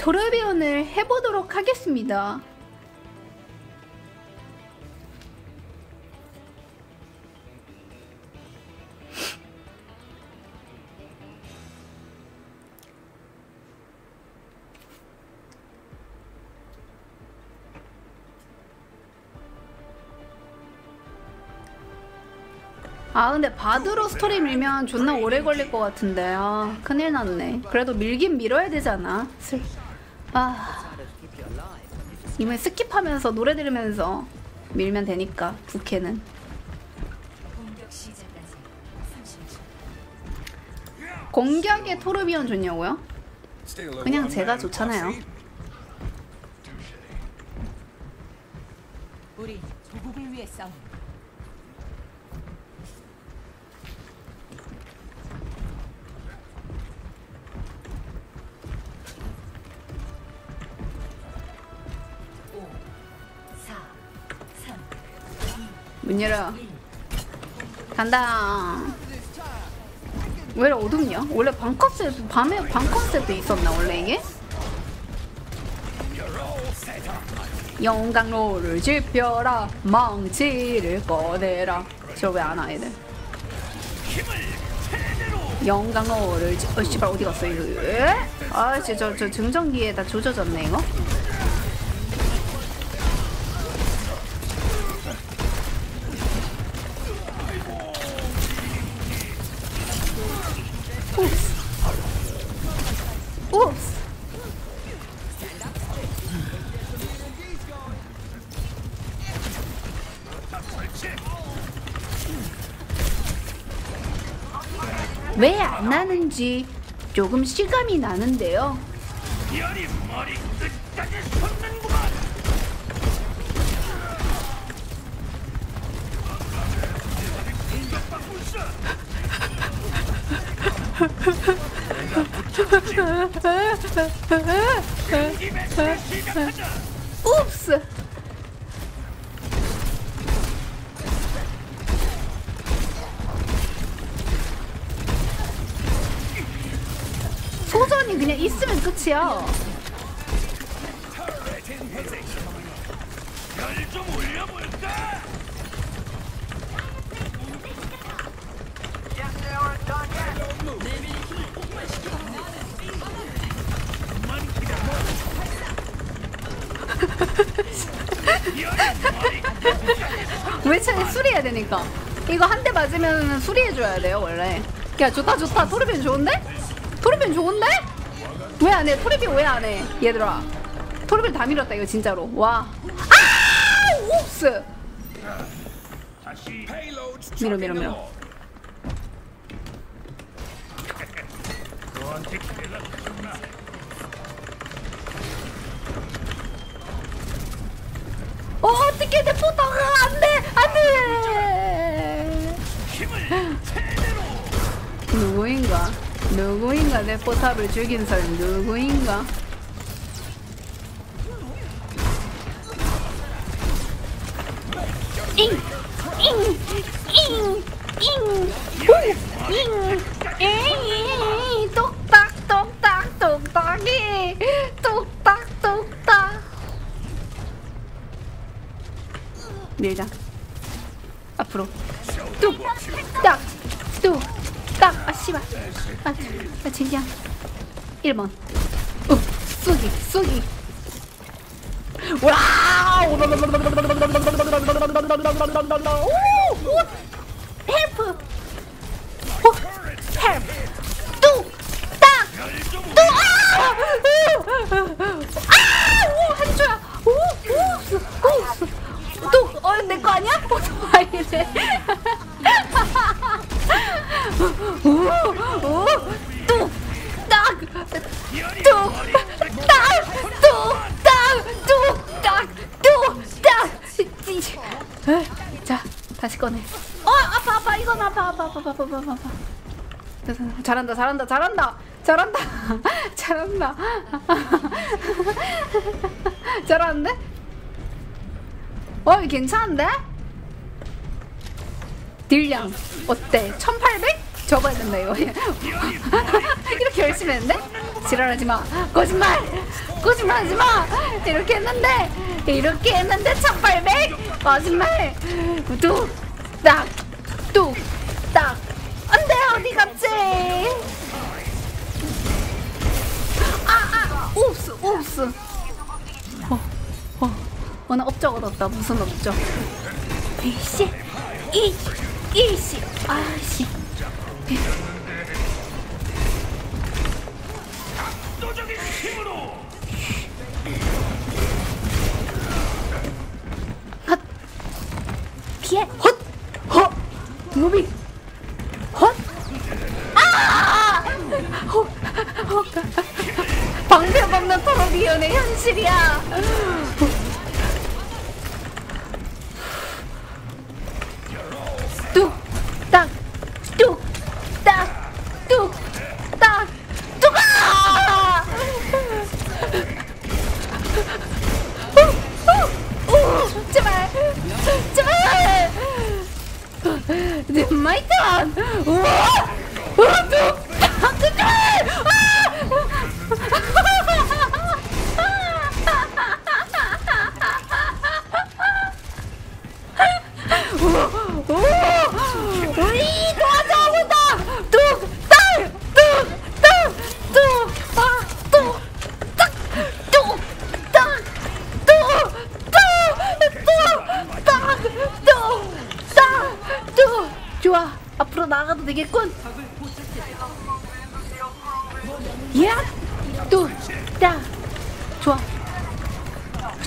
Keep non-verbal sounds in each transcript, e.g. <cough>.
도르비온을 해보도록 하겠습니다. 아 근데 바드로 스토리 밀면 존나 오래 걸릴 것 같은데 아 큰일 났네 그래도 밀긴 밀어야 되잖아 슬. 아 이번에 스킵하면서 노래 들으면서 밀면 되니까 부캐는. 공격에 토르비온 좋냐고요? 그냥 제가 좋잖아요. 우리 조국을 위해 싸운 문 열어. 간다. 왜 이렇게 어둡냐? 원래 밤 컨셉 밤에 밤 컨셉도 있었나 원래 이게? 영광로를 지펴라. 망치를 꺼내라. 저왜안와 애들? 영광로를 지... 어 씨발 어디 갔어 이거 에? 아 진짜 저, 저 증정기에다 조져졌네 이거 왜 안 나는지 조금 실감이 나는데요. 열이 머리 끝까지 솟는구만 옵스. 소전이 그냥 있으면 끝이야. 열좀 올려볼까? <laughs> 왜 수리해야 되니까. 이거 한 대 맞으면 수리해줘야 돼요, 원래. 야, 좋다, 좋다. 토르빈 좋은데? 토르빈 좋은데? 왜 안 해? 토르빈 왜 안 해? 얘들아. 토르빈 다 밀었다, 이거 진짜로. 와. 아! 옵스! 밀어, 밀어, 밀어. 어, 어떻게 내 포터가 안 돼! 안 돼! 누구인가? 누구인가 내 포탑을 죽인 사람 누구인가? 아, 아 진짜 1번. 어 쏘기 쏘기. 와우! 헬프! 오! 헬프! 아! 아! 뚝! 어, 내거 아니야? 어, 왜 이래? 자, 다시 꺼내. 어, 아파, 아파. 이건 아파, 아파, 아파, 아파, 아파, 아파. 아파. 됐어. 잘한다, 잘한다, 잘한다, 잘한다, <laughs> 잘한다. <laughs> 잘하는데? 어, 괜찮은데? 딜량 어때? 1800? 된다 이거 <laughs> 이렇게 열심히 했는데? 지랄하지 마. 거짓말. 거짓말하지 마. 이렇게 했는데 이렇게 했는데 1800. 거짓말. 뚝딱 뚝딱. 안돼 어디 갔지? 아아 옵스 옵스. 어, 어, 오늘 업적 얻었다. 무슨 업적? 이씨, 이, 이씨, 아씨. 피해, 헛, 헛, 무비, 헛, 아, 헛, 헛, 방벽 없는 토로비언의 현실이야.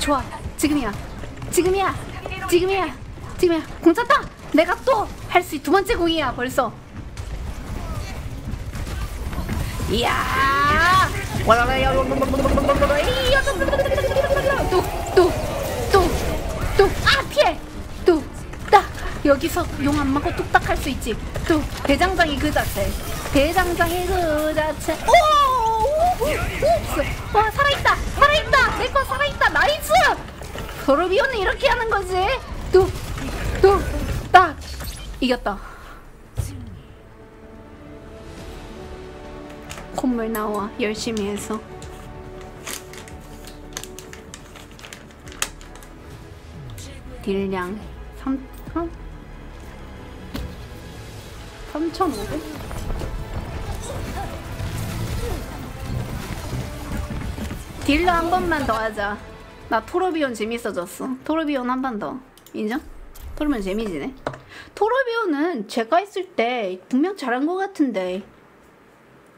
좋아, 지금이야, 지금이야, 지금이야, 지금이야. 궁 찼다. 내가 또 할 수 두 번째 궁이야 벌써. 이야. 뚝뚝뚝뚝뚝아 피해. 뚝딱 여기서 용 안 맞고 뚝딱 할 수 있지. 뚝 대장장이 그 자체. 대장장이 그 자체. 오! 오! 와 살아있다. 살아있다. 내 거 살아있다. nice. 도로비오는 이렇게 하는 거지. 뚝, 뚝, 딱. 이겼다. 콧물 나와. 열심히 해서. 딜량 3, 3? 3,500? 딜러 한 번만 더 하자. 나 토로비온 재밌어졌어. 토로비온 한 번 더. 인정? 토로비온 재미지네. 토로비온은 제가 했을 때 분명 잘한 것 같은데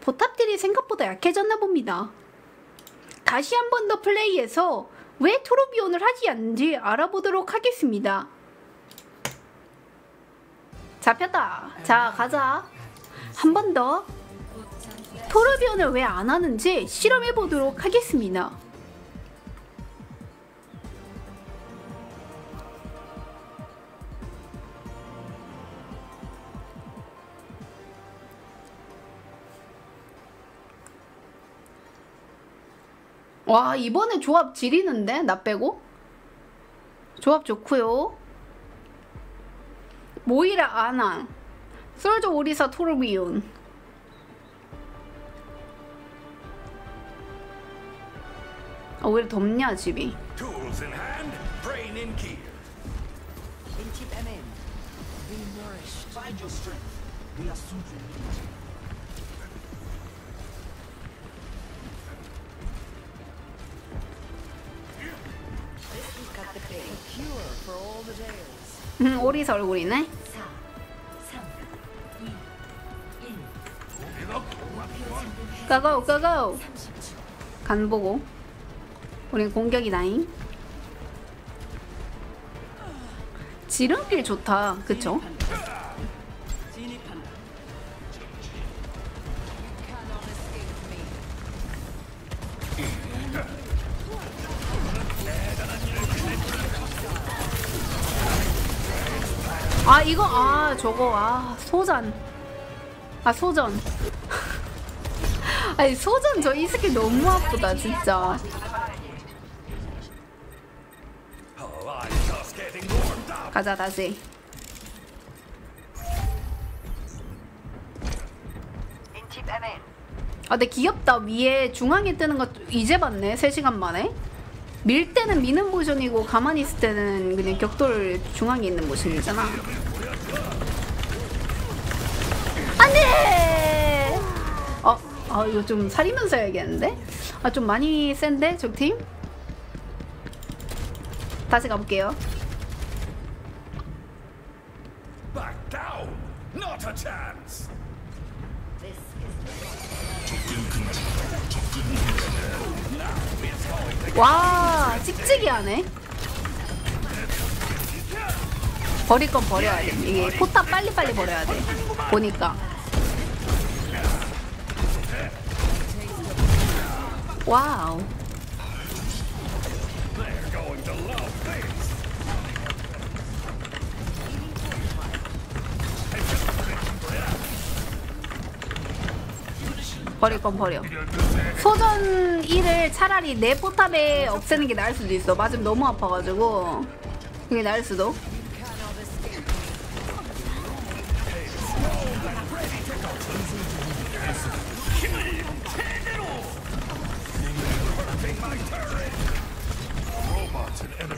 보탑들이 생각보다 약해졌나 봅니다. 다시 한 번 더 플레이해서 왜 토로비온을 하지 않는지 알아보도록 하겠습니다. 잡혔다. 자, 가자. 한 번 더. 토르비온을 왜 안 하는지 실험해 보도록 하겠습니다. 와 이번에 조합 지리는데? 나 빼고? 조합 좋고요. 모이라 아나. 솔저 오리사 토르비온 all the days. 음, 오리사 얼굴이네 고고 고고 간 보고 우린 공격이다잉. 지름길 좋다. 그쵸? 아 이거 아 저거 아 소전. 아 소전. <laughs> 아니 소전 저 이 스킬 너무 아프다 진짜 가자 다시. 아 근데 귀엽다. 위에 중앙에 뜨는 거 이제 봤네 3시간 만에. 밀 때는 미는 모션이고 가만히 있을 때는 그냥 격돌 중앙에 있는 모션이잖아. 안돼! 어, 아 이거 좀 살리면서 해야겠는데? 아 좀 많이 센데 적팀? 다시 가볼게요 와 찍찍이 하네. 버릴 건 버려야 돼. 이게 포탑 빨리빨리 버려야 돼. 보니까. wow 버릴 건 버려. 소전 1을 차라리 내 포탑에 없애는 게 나을 수도 있어. 맞으면 너무 아파가지고. 그게 나을 수도.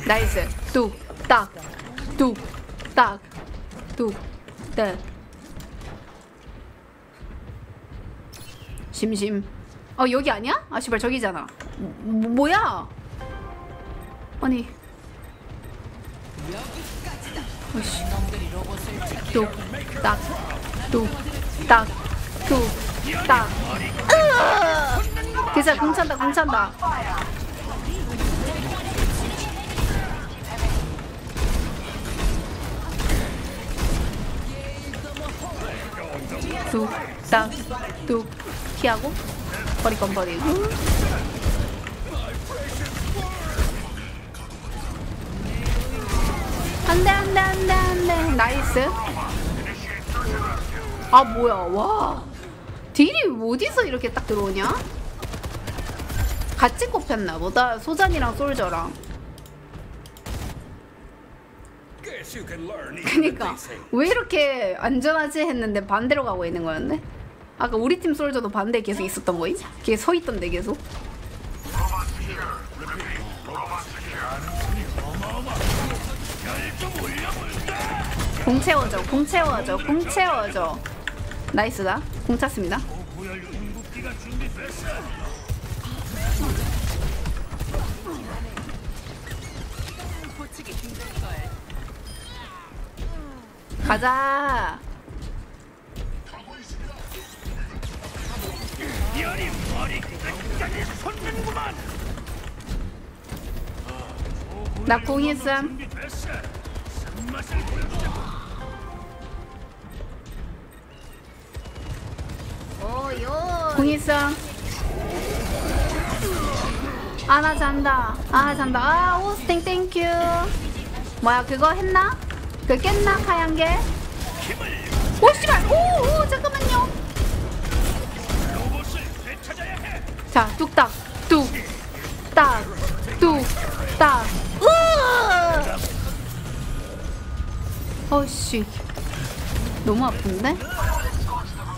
나이스. 뚝딱 뚝딱 뚝딱 심심. 어 여기 아니야? 아 씨발 저기잖아. 뭐, 뭐야? 아니. 어이씨. 뚝딱 뚝딱 뚝딱. 으아! 괜찮아 공찬다 공찬다 뚝딱 뚝 피하고 버릴 건 버리고. 안돼 안돼 안돼 안돼. nice. 아 뭐야. 와. 딜이 어디서 이렇게 딱 들어오냐? 같이 꼽혔나 보다. 소전이랑 솔저랑 그니까 basic. 왜 이렇게 안전하지 했는데 반대로 가고 있는 거였네? 아까 우리 팀 솔저도 반대 계속 있었던 거임? 걔 서 있던데 계속? 공 채워줘 공 채워줘 공 채워줘. 나이스다. 공 찼습니다 가자! 나공 있음 준비됐어! 쓴맛을 보여주자! 공 있음 아나 잔다 아 잔다 아 오스팅 땡큐 뭐야 그거 했나? 그 깼나 하얀 게? 오 씨발. 오 오 잠깐만요. 로봇을 되찾아야 해! 자 뚝딱 뚝딱 뚝딱. 어씨. 너무 아픈데?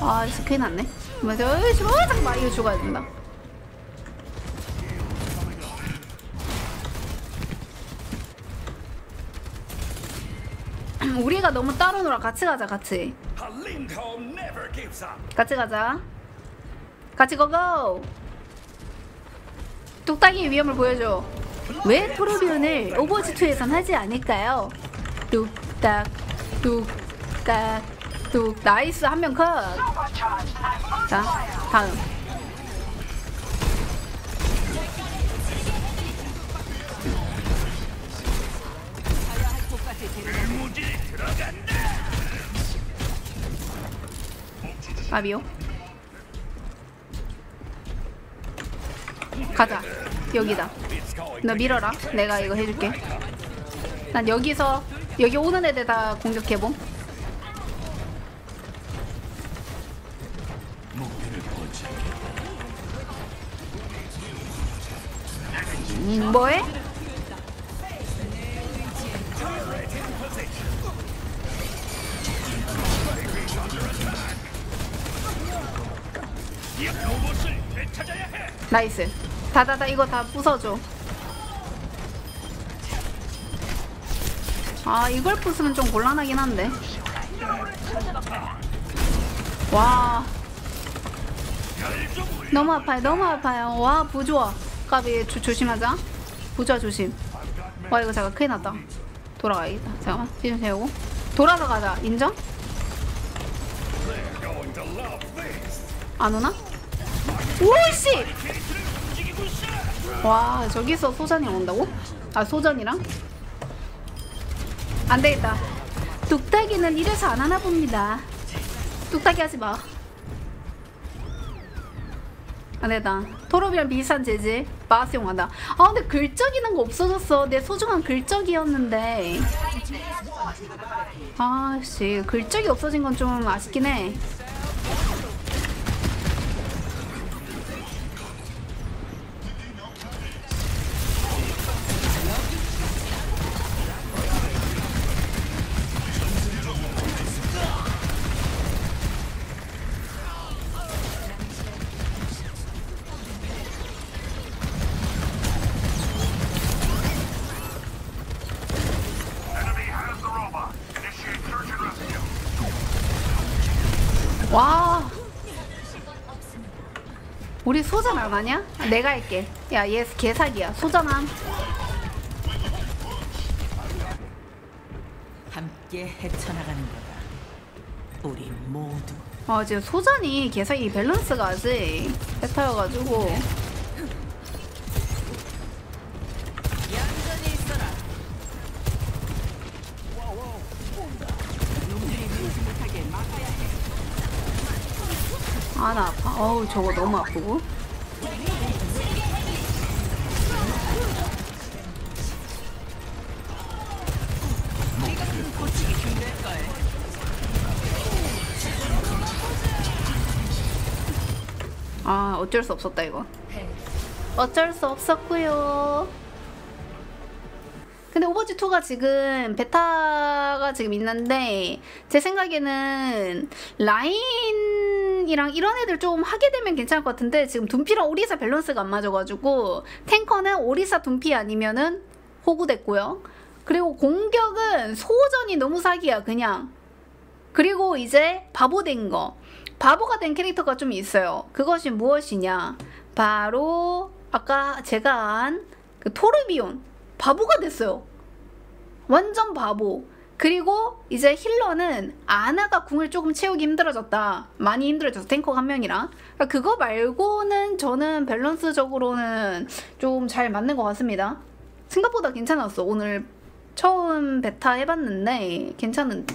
아 진짜 났네. 맞아. 어이씨 어 잠깐만. 이거 죽어야 된다 우리가 너무 따로 놀아 같이 가자 같이! 같이 가자. 같이 go go. 뚝딱이의 위험을 보여줘. 왜 토르비욘을 오버워치 2에선 하지 않을까요? 뚝딱 뚝딱 뚝 nice 한 명 컷. 자 다음. 아비오. 가자. 여기다. 너 밀어라. 내가 이거 해줄게. 난 여기서 여기 오는 애들 다 공격해봄. 음, 뭐해? Nice. 다다다 이거 다 부숴줘. 아 이걸 부수면 좀 곤란하긴 한데. 와. 너무 아파요 너무 아파요. 와 부조화. 까비 조, 조심하자. 부조화 조심. 와 이거 잠깐 큰일 났다. 돌아가야겠다. 잠깐만 피좀 채우고. 돌아서 가자. 인정? 안 오나? 오씨. 와 저기서 소전이랑 온다고? 아 소전이랑? 안 되겠다. 뚝딱이는 이래서 안 하나 봅니다. 뚝딱이 하지 마. 안되다. 토롭이랑 비슷한 재질. 마스용하다. 아 근데 글적이는 거 없어졌어. 내 소중한 글적이었는데. 아씨 글적이 없어진 건 좀 아쉽긴 해 우리 소전 안 하냐? 내가 할게. 야, 얘 개사기야. 소전함. 함께 헤쳐나가는 거다. 우리 모두 아, 지금 소전이 개사기 밸런스가 아직 베타여가지고. 얌전히 있어라. 아, 나 아파. 어우, 저거 너무 아프고. 아, 어쩔 수 없었다, 이거. 어쩔 수 없었고요. 근데 오버워치 2가 지금 베타가 지금 있는데 제 생각에는 라인 이랑 이런 애들 좀 하게 되면 괜찮을 것 같은데 지금 둠피랑 오리사 밸런스가 안 맞아가지고 탱커는 오리사 둠피 아니면은 호구 됐고요. 그리고 공격은 소전이 너무 사기야 그냥. 그리고 이제 바보 된 거. 바보가 된 캐릭터가 좀 있어요. 그것이 무엇이냐? 바로 아까 제가 한 그 토르비온 바보가 됐어요. 완전 바보. 그리고 이제 힐러는 아나가 궁을 조금 채우기 힘들어졌다. 많이 힘들어졌어. 탱커 한 명이랑. 그러니까 그거 말고는 저는 밸런스적으로는 좀 잘 맞는 것 같습니다. 생각보다 괜찮았어. 오늘 처음 베타 해봤는데 괜찮은